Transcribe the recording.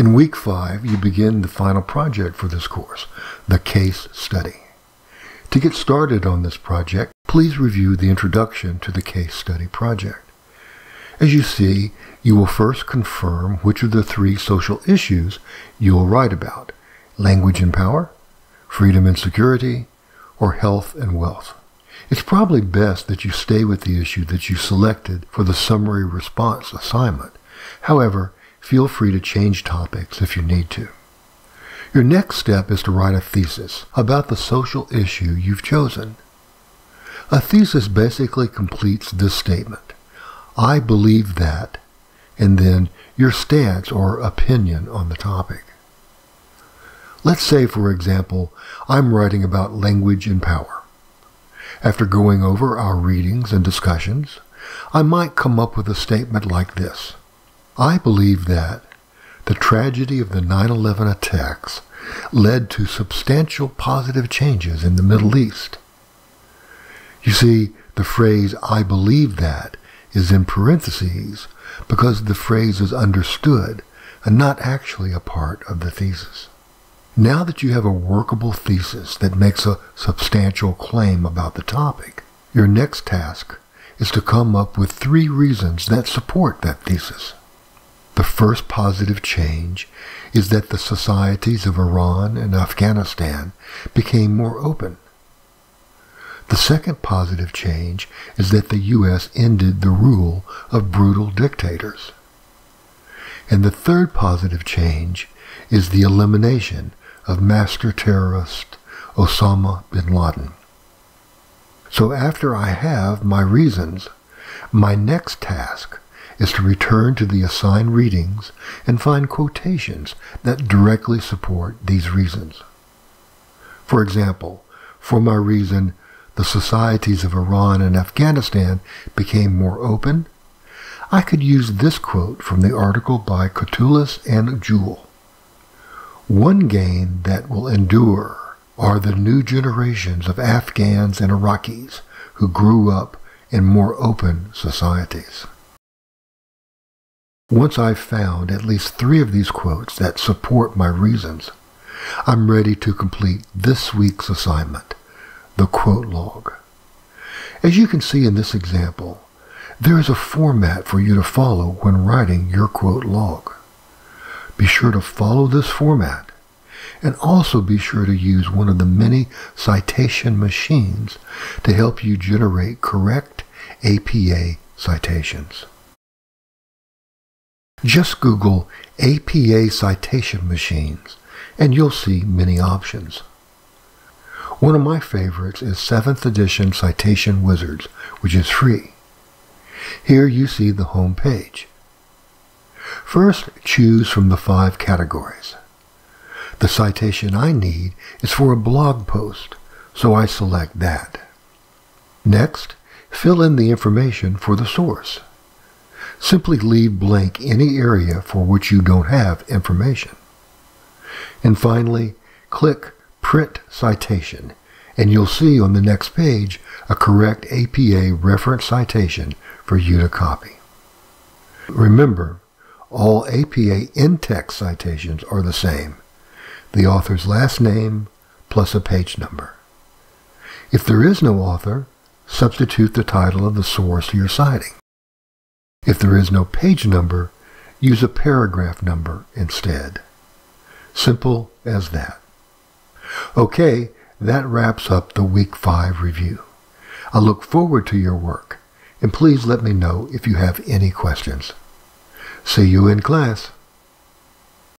In week five, you begin the final project for this course, the case study. To get started on this project, please review the introduction to the case study project. As you see, you will first confirm which of the three social issues you will write about, language and power, freedom and security, or health and wealth. It's probably best that you stay with the issue that you selected for the summary response assignment. However, feel free to change topics if you need to. Your next step is to write a thesis about the social issue you've chosen. A thesis basically completes this statement. I believe that, and then your stance or opinion on the topic. Let's say, for example, I'm writing about language and power. After going over our readings and discussions, I might come up with a statement like this. I believe that the tragedy of the 9-11 attacks led to substantial positive changes in the Middle East. You see, the phrase, I believe that, is in parentheses because the phrase is understood and not actually a part of the thesis. Now that you have a workable thesis that makes a substantial claim about the topic, your next task is to come up with three reasons that support that thesis. The first positive change is that the societies of Iran and Afghanistan became more open. The second positive change is that the U.S. ended the rule of brutal dictators. And the third positive change is the elimination of master terrorist Osama bin Laden. So after I have my reasons, my next task is to return to the assigned readings and find quotations that directly support these reasons. For example, for my reason, the societies of Iran and Afghanistan became more open, I could use this quote from the article by Katulis and Juul. One gain that will endure are the new generations of Afghans and Iraqis who grew up in more open societies. Once I've found at least three of these quotes that support my reasons, I'm ready to complete this week's assignment, the quote log. As you can see in this example, there is a format for you to follow when writing your quote log. Be sure to follow this format and also be sure to use one of the many citation machines to help you generate correct APA citations. Just Google APA citation machines and you'll see many options. One of my favorites is 7th edition Citation Wizards, which is free. Here you see the home page. First, choose from the five categories. The citation I need is for a blog post, so I select that. Next, fill in the information for the source. Simply leave blank any area for which you don't have information. And finally, click Print Citation, and you'll see on the next page a correct APA reference citation for you to copy. Remember, all APA in-text citations are the same. The author's last name plus a page number. If there is no author, substitute the title of the source you're citing. If there is no page number, use a paragraph number instead. Simple as that. Okay, that wraps up the Week 5 review. I look forward to your work, and please let me know if you have any questions. See you in class.